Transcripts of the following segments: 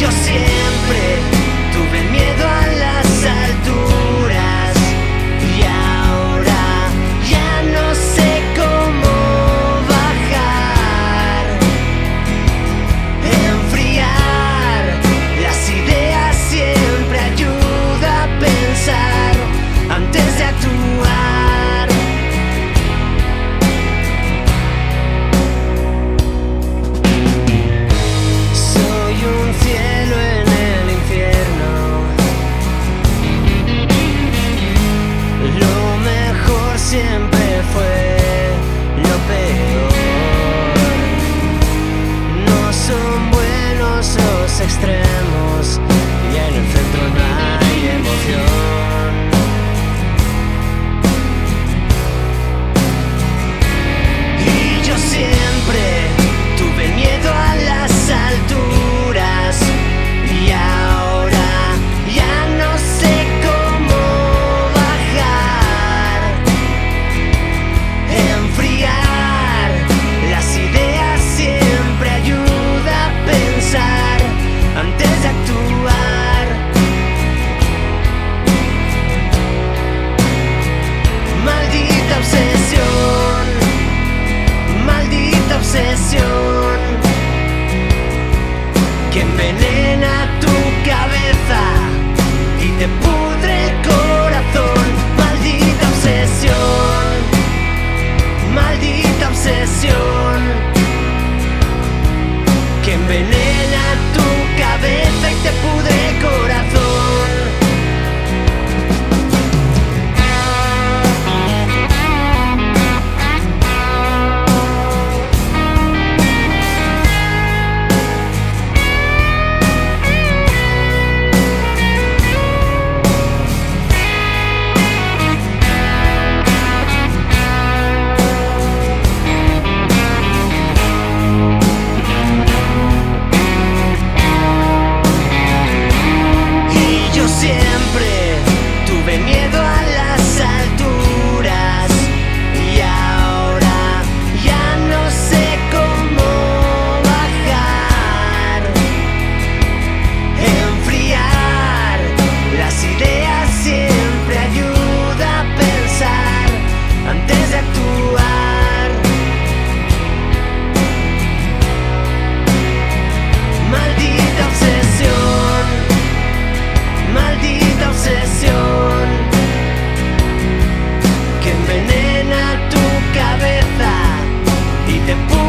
your skin. extremo.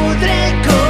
podré